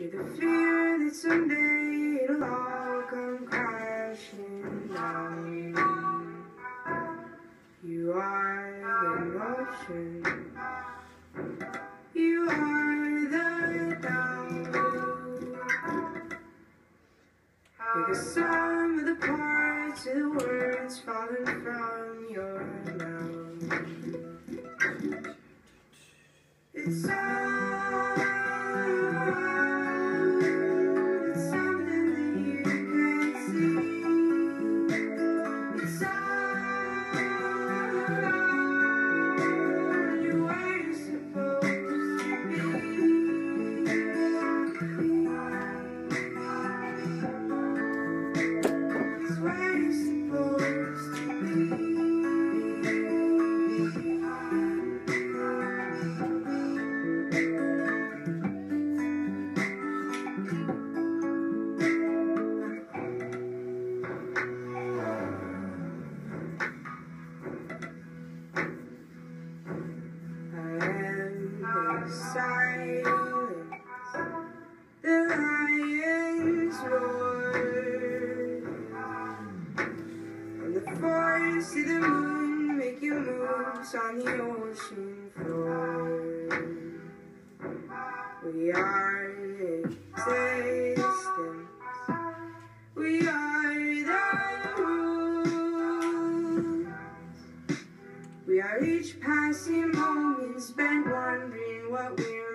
The fear that someday it'll all come crashing down. You are the motion. You are the doubt. You're the sum of the parts of the words falling from your silence, the lion's roar, and the forest of the moon making moves on the ocean floor. We are existence. We are each passing moment spent wondering what we're.